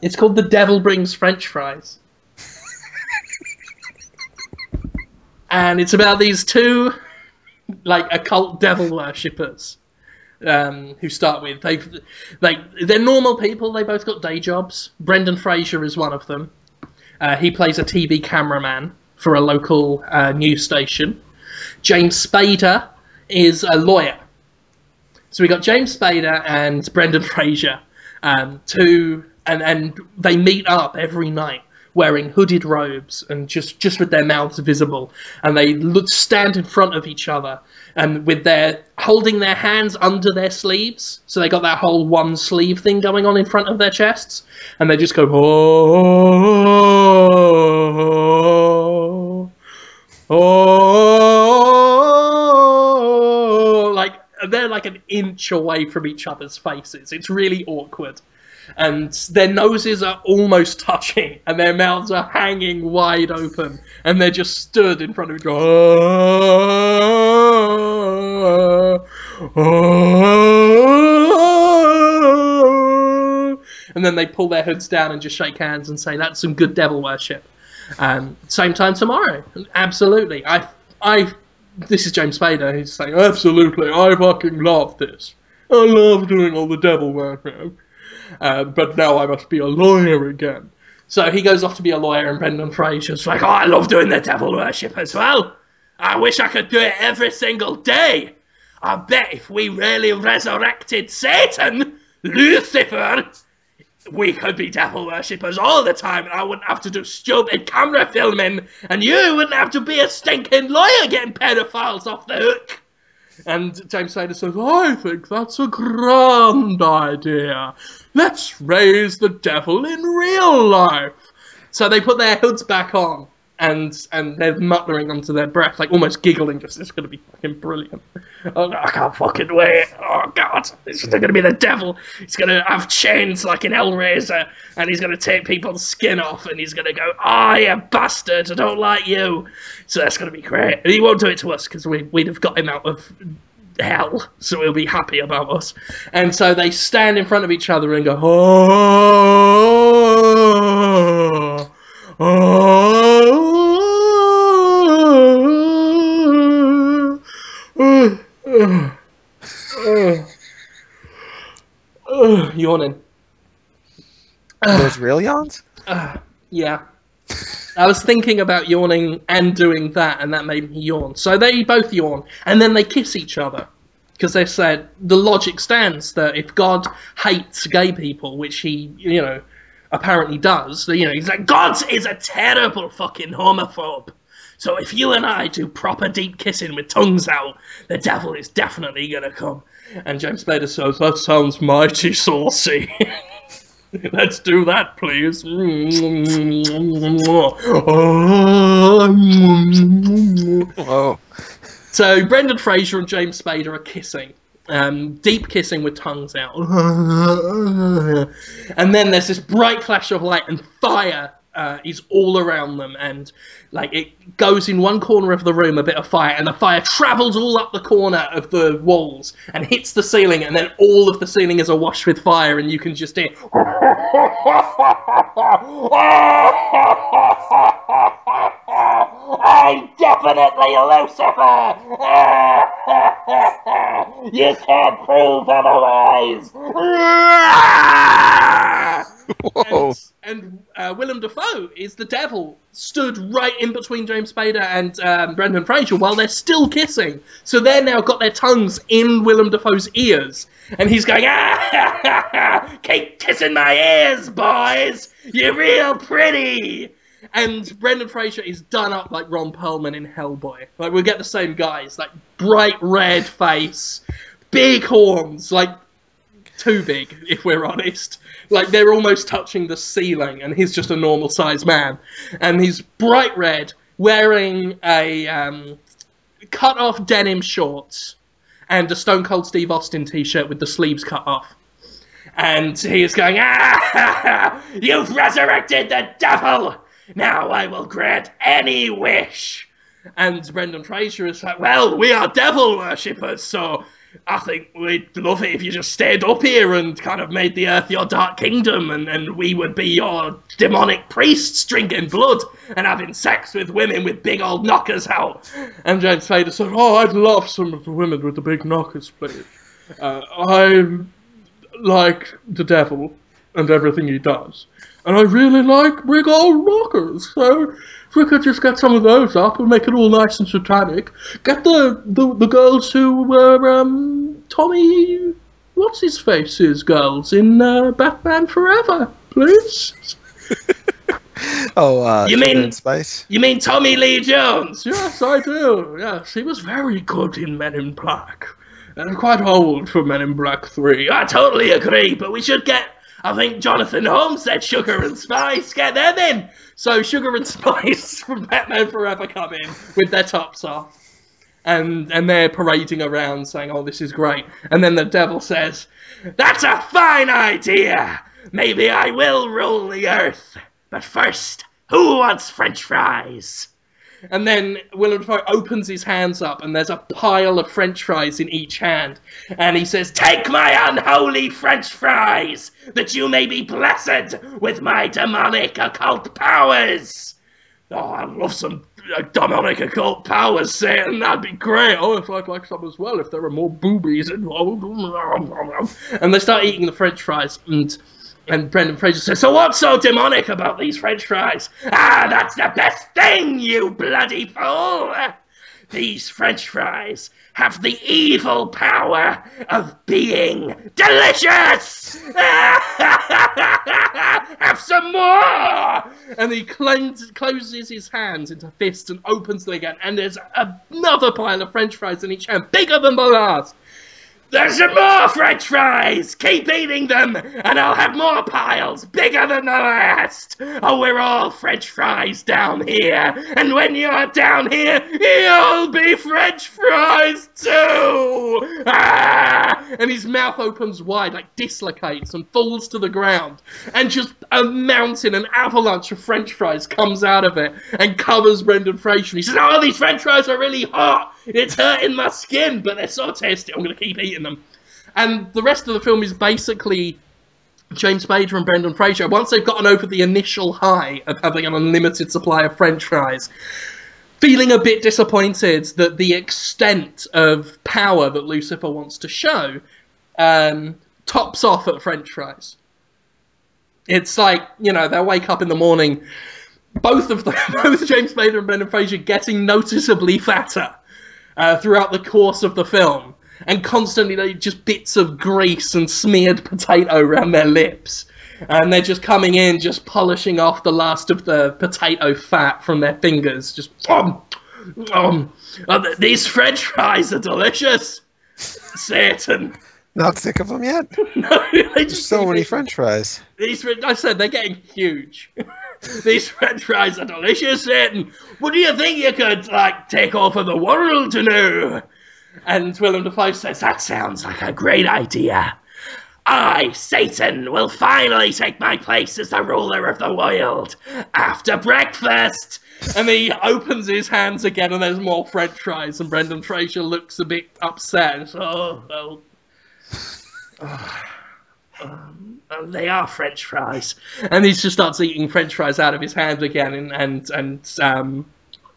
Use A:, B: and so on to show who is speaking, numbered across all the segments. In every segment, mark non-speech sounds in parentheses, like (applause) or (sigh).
A: It's called The Devil Brings French Fries. and it's about these two, like, occult devil worshippers. Um, who start with they they they're normal people. They both got day jobs. Brendan Fraser is one of them. Uh, he plays a TV cameraman for a local uh, news station. James Spader is a lawyer. So we got James Spader and Brendan Fraser, um, two, and and they meet up every night wearing hooded robes and just just with their mouths visible, and they look, stand in front of each other and with their holding their hands under their sleeves, so they got that whole one sleeve thing going on in front of their chests, and they just go oh oh, oh. like they're like an inch away from each other's faces. It's really awkward. And their noses are almost touching, and their mouths are hanging wide open, and they're just stood in front of each other. And then they pull their hoods down and just shake hands and say, "That's some good devil worship." Um, same time tomorrow, absolutely. I, I, this is James Spader who's saying, "Absolutely, I fucking love this. I love doing all the devil worship." Uh, but now I must be a lawyer again. So he goes off to be a lawyer, and Brendan Fraser's like, "Oh, I love doing the devil worship as well. I wish I could do it every single day. I bet if we really resurrected Satan, Lucifer, we could be devil worshippers all the time, and I wouldn't have to do stupid camera filming, and you wouldn't have to be a stinking lawyer getting pedophiles off the hook." And James Spader says, I think that's a grand idea. Let's raise the devil in real life. So they put their hoods back on and and they're muttering under their breath, like almost giggling, just it's gonna be fucking brilliant. Oh, I can't fucking wait. Oh god, it's gonna be the devil. He's gonna have chains like in Hellraiser, and he's gonna take people's skin off, and he's gonna go, "Ah, oh, you bastard! I don't like you." So that's gonna be great. He won't do it to us because we we'd have got him out of hell, so he'll be happy about us. And so they stand in front of each other and go, "Oh." Oh, yawning.
B: Those real yawns?
A: Uh, yeah. I was thinking about yawning and doing that, and that made me yawn. So they both yawn, and then they kiss each other. Because they said the logic stands that if God hates gay people, which he, you know, apparently does, you know, he's like, God is a terrible fucking homophobe. So if you and I do proper deep kissing with tongues out, the devil is definitely gonna come. And James Spader says, that sounds mighty saucy. (laughs) Let's do that, please.
B: Whoa.
A: So Brendan Fraser and James Spader are kissing. Um, deep kissing with tongues out. (laughs) and then there's this bright flash of light and fire uh, is all around them, and like it goes in one corner of the room, a bit of fire, and the fire travels all up the corner of the walls and hits the ceiling, and then all of the ceiling is awash with fire, and you can just hear. (laughs) I'm definitely Lucifer! (laughs) you can't prove otherwise! (laughs) (laughs) And, and uh, Willem Dafoe is the devil, stood right in between James Spader and um, Brendan Fraser while they're still kissing. So they're now got their tongues in Willem Dafoe's ears, and he's going, ah, (laughs) keep kissing my ears, boys. You're real pretty. And Brendan Fraser is done up like Ron Perlman in Hellboy. Like we'll get the same guys, like bright red face, big horns, like too big, (laughs) if we're honest. Like they're almost touching the ceiling, and he's just a normal sized man. And he's bright red, wearing a um, cut off denim shorts and a Stone Cold Steve Austin t shirt with the sleeves cut off. And he is going, Ah! (laughs) You've resurrected the devil! Now I will grant any wish! And Brendan Fraser is like, Well, we are devil worshippers, so I think we'd love it if you just stayed up here and kind of made the earth your dark kingdom, and, and we would be your demonic priests drinking blood and having sex with women with big old knockers out. And James Spader said, Oh, I'd love some of the women with the big knockers, please. Uh, I like the devil and everything he does. And I really like big old rockers, so if we could just get some of those up and make it all nice and satanic, get the the, the girls who were um, Tommy, what's his face's girls in uh, Batman Forever, please. (laughs)
B: Oh, uh,
A: You mean-
B: and Spice?
A: You mean Tommy Lee Jones? Yes, I do. Yes, he was very good in Men in Black. And quite old for Men in Black 3. I totally agree, but we should get. I think Jonathan Holmes said Sugar and Spice. Get them in! So Sugar and (laughs) Spice from Batman Forever come in with their tops off. And, and they're parading around saying, oh, this is great. And then the devil says, That's a fine idea! Maybe I will rule the earth. But first, who wants french fries? And then Willem Dafoe opens his hands up, and there's a pile of French fries in each hand. And he says, Take my unholy French fries, that you may be blessed with my demonic occult powers. Oh, I'd love some uh, demonic occult powers, Satan. That'd be great. Oh, if I'd like some as well, if there were more boobies involved. (laughs) And they start eating the French fries, and and Brendan Fraser says, So what's so demonic about these French fries? Ah, that's the best thing, you bloody fool! These French fries have the evil power of being delicious! (laughs) have some more! And he cleans, closes his hands into fists and opens them again, and there's another pile of French fries in each hand, bigger than the last. There's some more French fries! Keep eating them, and I'll have more piles bigger than the last! Oh, we're all French fries down here, and when you're down here, you'll be French fries too! Ah! And his mouth opens wide, like dislocates, and falls to the ground, and just a mountain, an avalanche of French fries comes out of it and covers Brendan Fraser. He says, Oh, these French fries are really hot! It's hurting my skin, but they're so tasty, I'm gonna keep eating them. And the rest of the film is basically James Spader and Brendan Fraser, once they've gotten over the initial high of having an unlimited supply of French fries, feeling a bit disappointed that the extent of power that Lucifer wants to show um, tops off at French fries. It's like, you know, they'll wake up in the morning, both of them, (laughs) both James Spader and Brendan Fraser getting noticeably fatter uh, throughout the course of the film, and constantly they just bits of grease and smeared potato around their lips. And they're just coming in, just polishing off the last of the potato fat from their fingers. Just, um, um, uh, these French fries are delicious. Satan. (laughs)
B: Not sick of them yet? (laughs)
A: No, they just
B: So many French fries.
A: these, I said they're getting huge. (laughs) (laughs) These French fries are delicious, Satan. What do you think you could like take over the world to know? And Willem Dafoe says that sounds like a great idea. I, Satan, will finally take my place as the ruler of the world after breakfast. And he opens his hands again, and there's more French fries. And Brendan Fraser looks a bit upset. Oh, well, (sighs) um, they are French fries. And he just starts eating French fries out of his hand again, and and and um,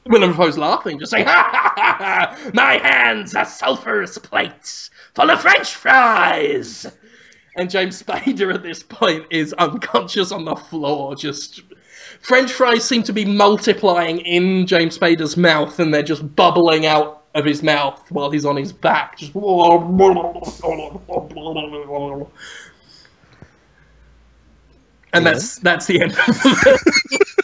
A: Willem Dafoe's laughing, just saying, (laughs) ha, ha, ha, "My hands are sulphurous plates full of French fries." And James Spader at this point is unconscious on the floor, just. French fries seem to be multiplying in James Spader's mouth, and they're just bubbling out of his mouth while he's on his back. Just. (laughs) And that's that's the end of the (laughs) film.